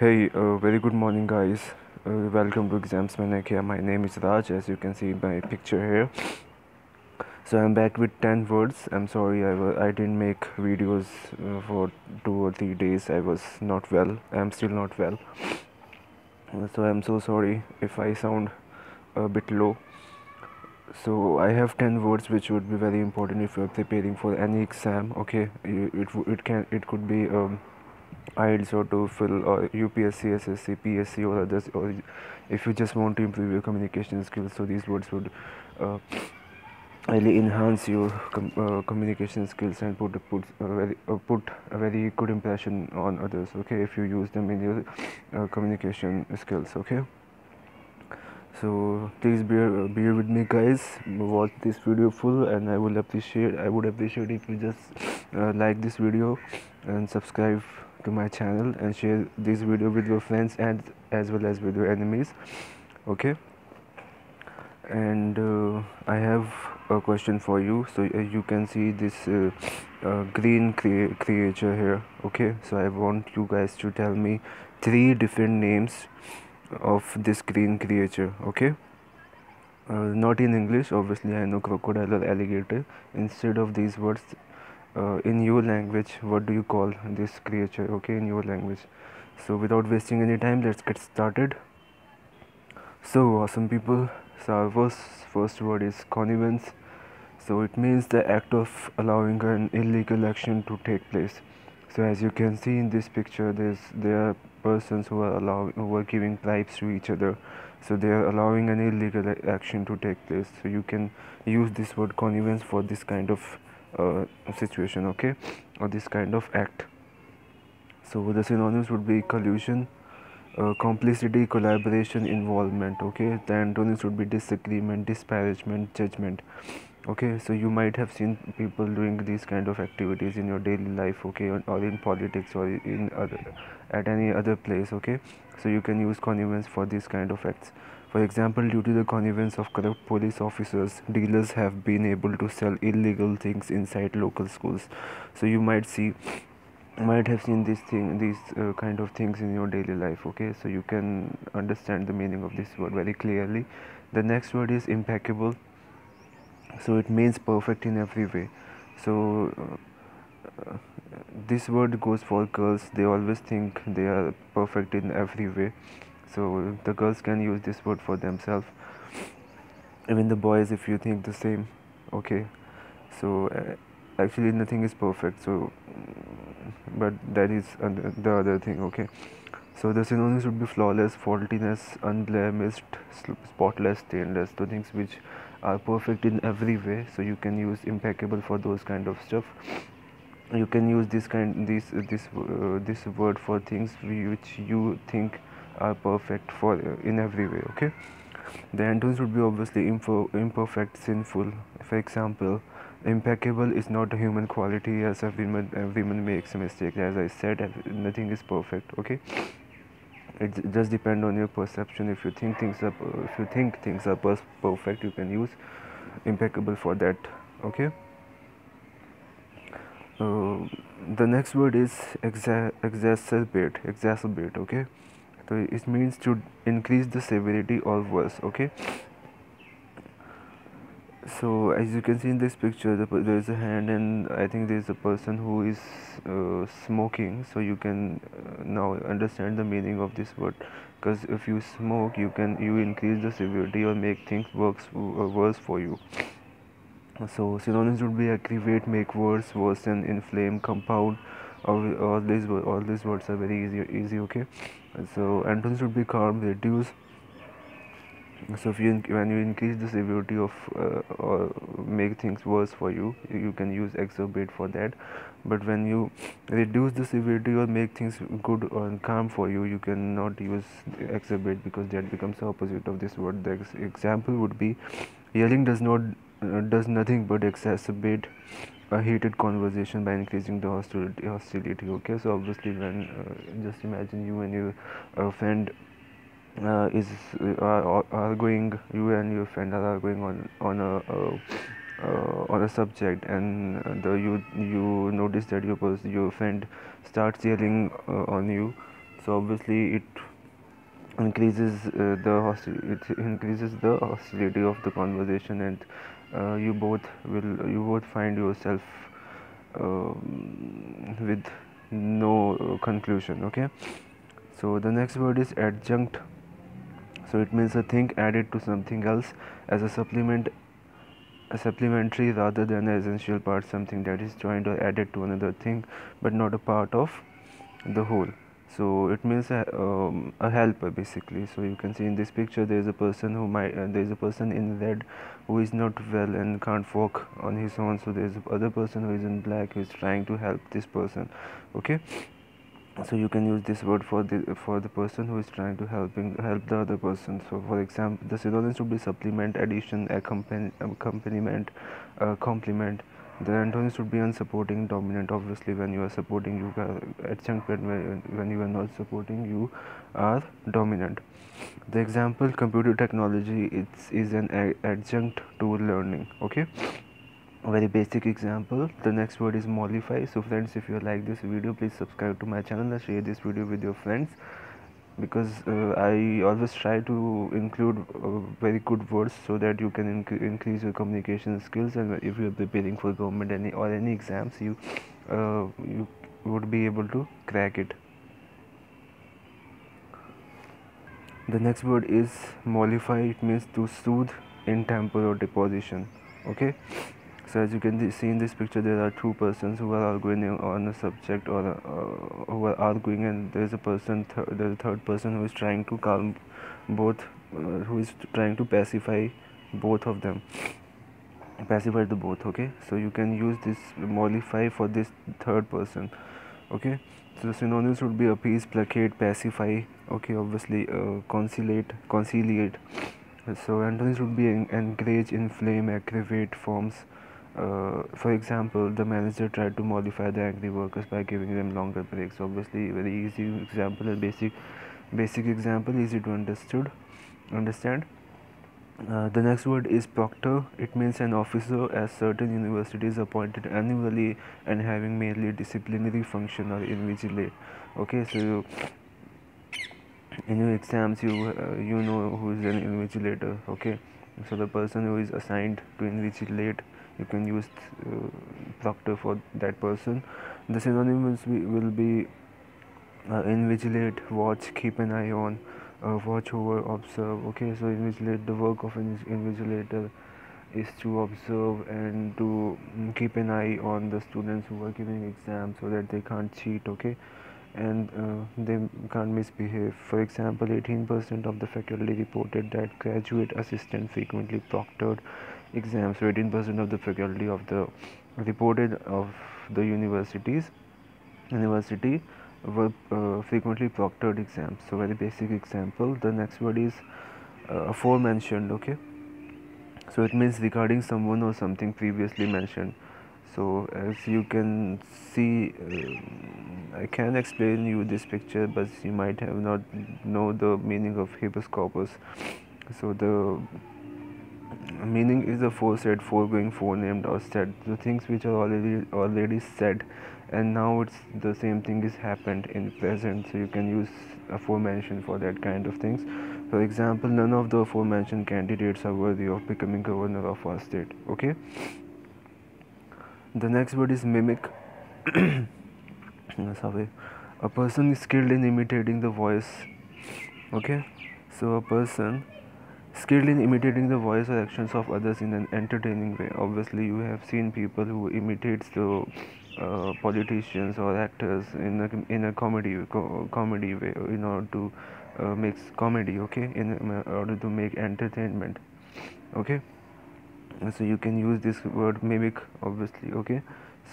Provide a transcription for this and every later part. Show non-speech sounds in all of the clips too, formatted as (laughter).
Hey, uh, very good morning, guys. Uh, welcome to Exams Maniac here. My name is Raj, as you can see my picture here. So I'm back with 10 words. I'm sorry I w- I didn't make videos uh, for two or three days. I was not well. I'm still not well. Uh, So I'm so sorry if I sound a bit low. So I have 10 words which would be very important if you're preparing for any exam. Okay, you, it it can it could be um, IELTS or TOEFL or UPSC, SSC, PSC or others, or if you just want to improve your communication skills. So these words would uh, really enhance your com- uh, communication skills and put put a very uh, put a very good impression on others. Okay, if you use them in your uh, communication skills. Okay. So please bear bear with me, guys. Watch this video full, and I will appreciate. I would appreciate if you just uh, like this video and subscribe to my channel and share this video with your friends and as well as with your enemies. Okay. And uh, I have a question for you. So uh, you can see this uh, uh, green crea- creature here. Okay. So I want you guys to tell me three different names of this green creature. Okay. Uh, not in English, obviously. I know crocodile or alligator. Instead of these words, uh, in your language, what do you call this creature? Okay, in your language. So, without wasting any time, let's get started. So, awesome people. So, our first first word is connivance. So, it means the act of allowing an illegal action to take place. So, as you can see in this picture, there's there are persons who are allowing who are giving bribes to each other. So, they are allowing an illegal action to take place. So, you can use this word connivance for this kind of uh, situation, okay, or this kind of act. So, the synonyms would be collusion, uh, complicity, collaboration, involvement. Okay, the antonyms would be disagreement, disparagement, judgment. Okay, so you might have seen people doing these kind of activities in your daily life. Okay, or, in politics or in other at any other place. Okay, so you can use connivance for these kind of acts. For example, due to the connivance of corrupt police officers, dealers have been able to sell illegal things inside local schools. So you might see might have seen this thing these uh, kind of things in your daily life okay? So you can understand the meaning of this word very clearly. The next word is impeccable. So it means perfect in every way. So uh, uh, this word goes for girls. They always think they are perfect in every way so the girls can use this word for themselves. Even the boys if you think the same okay. So uh, actually nothing is perfect so but that is an- the other thing okay. So the synonyms would be flawless faultiness unblemished spotless stainless the things which are perfect in every way. So you can use impeccable for those kind of stuff. You can use this kind this this uh, this word for things which you think are perfect for in every way okay? The antonyms would be obviously impo- imperfect sinful. For example impeccable is not a human quality as everyone everyone makes a mistake as i said nothing is perfect okay? It just depend on your perception. If you think things are if you think things are perfect you can use impeccable for that okay? Uh, the next word is exa- exacerbate exacerbate okay so it means to increase the severity or worse okay? So as you can see in this picture there is a hand and i think there is a person who is uh, smoking. So you can uh, now understand the meaning of this word. Because if you smoke you can you increase the severity or make things works uh, worse for you. So synonyms would be aggravate make worse worsen inflame compound all, all these all these words are very easy easy okay? So antonyms would be calm reduce. So if you when you increase the severity of uh, or make things worse for you you can use exacerbate for that. But when you reduce the severity or make things good or calm for you you cannot use exacerbate because that becomes the opposite of this word. The ex- example would be yelling does not uh, does nothing but exacerbate a heated conversation by increasing the hostility hostility okay? So obviously when uh, just imagine you and your uh, friend uh, is uh, are, are going you and your friend are going on on a uh, uh, on a subject and the you you notice that your pers- your friend starts yelling on you. So obviously it increases the it increases the hostility of the conversation and uh, you both will you both find yourself um, with no conclusion okay? So the next word is adjunct. So it means a thing added to something else as a supplement a supplementary rather than an essential part something that is joined or added to another thing but not a part of the whole so it means a, um, a helper basically. So you can see in this picture there is a person who might uh, there is a person in red who is not well and can't walk on his own. So there is other person who is in black who is trying to help this person. Okay? So you can use this word for the for the person who is trying to helping help the other person. So for example the synonyms would be supplement addition accompaniment uh, complement the antonyms would be unsupporting dominant obviously when you are supporting you are adjunct when, when you are not supporting you are dominant. The example computer technology it's, is an adjunct to learning okay? Very basic example the next word is mollify. So friends if you like this video please subscribe to my channel and share this video with your friends because uh, I always try to include uh, very good words so that you can inc increase your communication skills. And if you are preparing for government any or any exams you uh, you would be able to crack it. The next word is mollify. It means to soothe in temper or deposition. Okay so as you can see in this picture there are two persons who are arguing on a subject or uh, who are arguing and there is a person th- there's a third person who is trying to calm both uh, who is trying to pacify both of them. Pacify the both okay? So you can use this mollify for this third person okay? So synonyms would be appease placate pacify okay obviously uh, conciliate conciliate. So antonyms would be encourage inflame aggravate forms uh, for example, the manager tried to modify the angry workers by giving them longer breaks. Obviously, very easy example, a basic, basic example, easy to understood, understand. Uh, the next word is proctor. It means an officer as certain universities appointed annually and having mainly disciplinary function or invigilate. Okay, so you, in your exams, you uh, you know who is an invigilator. Okay, so the person who is assigned to invigilate you can use uh, proctor for that person. The synonyms will be uh, invigilate watch keep an eye on uh, watch over observe. Okay so invigilate the work of an invigilator is to observe and to mm, keep an eye on the students who are giving exams so that they can't cheat okay? And uh, they can't misbehave. For example 18% of the faculty reported that graduate assistant frequently proctored exams. 18% of the faculty of the reported of the universities university were uh, frequently proctored exams. So very basic example the next word is uh, aforementioned okay? So it means regarding someone or something previously mentioned. So as you can see uh, i can explain you this picture but you might have not know the meaning of habeas corpus. So the meaning is the foresaid foregoing forenamed or said. The things which are already already said and now it's the same thing is happened in present. So you can use aforementioned for that kind of things. For example none of the aforementioned candidates are worthy of becoming governor of our state. Okay? The next word is mimic. (coughs) A person is skilled in imitating the voice. Okay? So a person skilled in imitating the voice or actions of others in an entertaining way. Obviously you have seen people who imitates the uh, politicians or actors in a in a comedy co- comedy way in order to uh, make comedy okay in order to make entertainment okay? So you can use this word mimic obviously okay?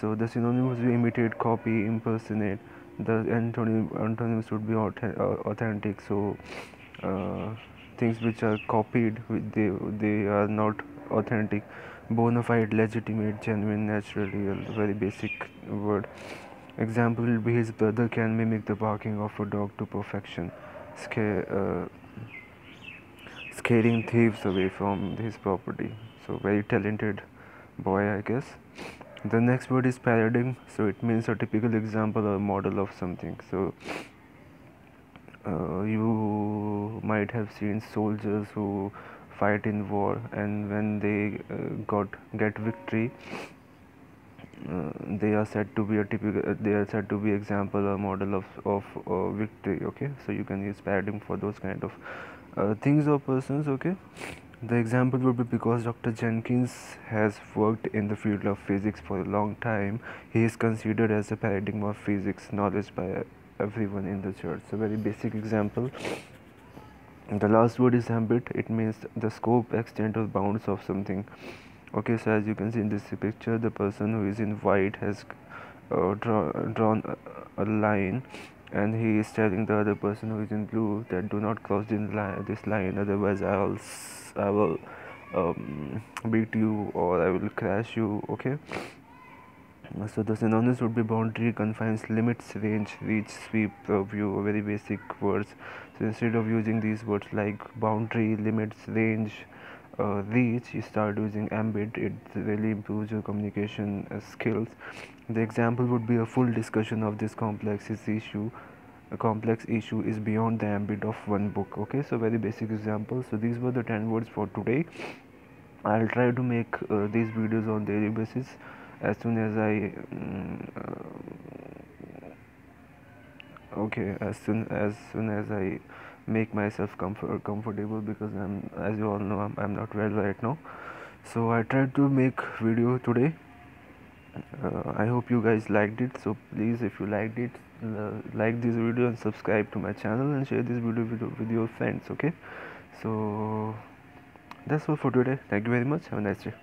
So the synonyms we imitate copy impersonate. The antonym antonyms would be uh, authentic. So uh, things which are copied they they are not authentic. Bona fide legitimate genuine natural real very basic word. Example will be his brother can mimic the barking of a dog to perfection. Scare uh, scaring thieves away from his property. So very talented boy i guess. The next word is paradigm. So it means a typical example or model of something. So uh, you might have seen soldiers who fight in war and when they uh, got get victory uh, they are said to be a typical uh, they are said to be example or model of of uh, victory okay so you can use paradigm for those kind of uh, things or persons okay the example would be because Dr. Jenkins has worked in the field of physics for a long time. He is considered as a paradigm of physics knowledge by everyone in the church. So very basic example. The last word is ambit. It means the scope, extent, or bounds of something. Okay, so as you can see in this picture, the person who is in white has uh, draw, drawn a, a line and he is telling the other person who is in blue that do not cross this line, this line otherwise I will I will um, beat you or I will crash you okay so the synonyms would be boundary confines limits range reach sweep view very basic words. So instead of using these words like boundary limits range uh, reach you start using ambit. It really improves your communication uh, skills. The example would be a full discussion of this complex issue a complex issue is beyond the ambit of one book. Okay so very basic example. So these were the 10 words for today. I'll try to make uh, these videos on daily basis as soon as i um, okay as soon as soon as i make myself comfort comfortable because i'm as you all know i'm, I'm not well right now. So i tried to make video today. Uh, i hope you guys liked it. So please if you liked it uh, like this video and subscribe to my channel and share this video with your friends okay? So that's all for today. Thank you very much. Have a nice day